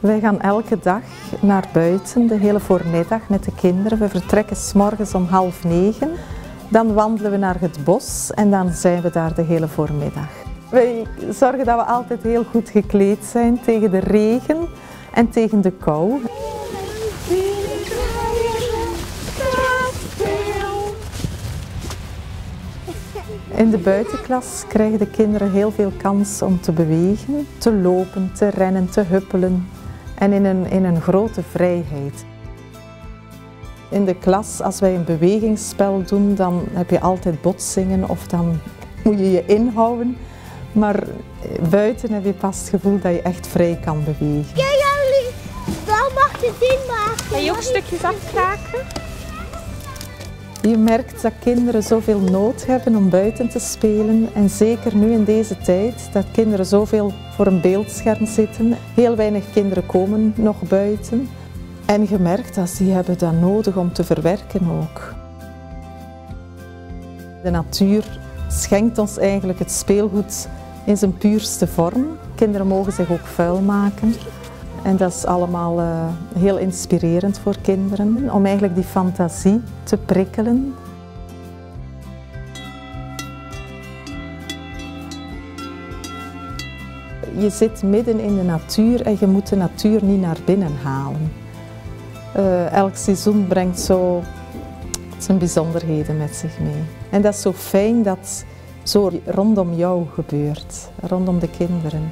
Wij gaan elke dag naar buiten, de hele voormiddag met de kinderen. We vertrekken s morgens om half negen. Dan wandelen we naar het bos en dan zijn we daar de hele voormiddag. Wij zorgen dat we altijd heel goed gekleed zijn tegen de regen en tegen de kou. In de buitenklas krijgen de kinderen heel veel kans om te bewegen, te lopen, te rennen, te huppelen en in een, in een grote vrijheid. In de klas, als wij een bewegingsspel doen, dan heb je altijd botsingen of dan moet je je inhouden. Maar buiten heb je pas het gevoel dat je echt vrij kan bewegen. Kijk jullie, dan mag je zin maken. Ga je ook stukjes afkraken? Je merkt dat kinderen zoveel nood hebben om buiten te spelen. En zeker nu in deze tijd, dat kinderen zoveel voor een beeldscherm zitten. Heel weinig kinderen komen nog buiten. En je merkt dat die hebben dat nodig om te verwerken ook. De natuur schenkt ons eigenlijk het speelgoed in zijn puurste vorm. Kinderen mogen zich ook vuil maken. En dat is allemaal uh, heel inspirerend voor kinderen, om eigenlijk die fantasie te prikkelen. Je zit midden in de natuur en je moet de natuur niet naar binnen halen. Uh, elk seizoen brengt zo zijn bijzonderheden met zich mee. En dat is zo fijn dat zo rondom jou gebeurt, rondom de kinderen.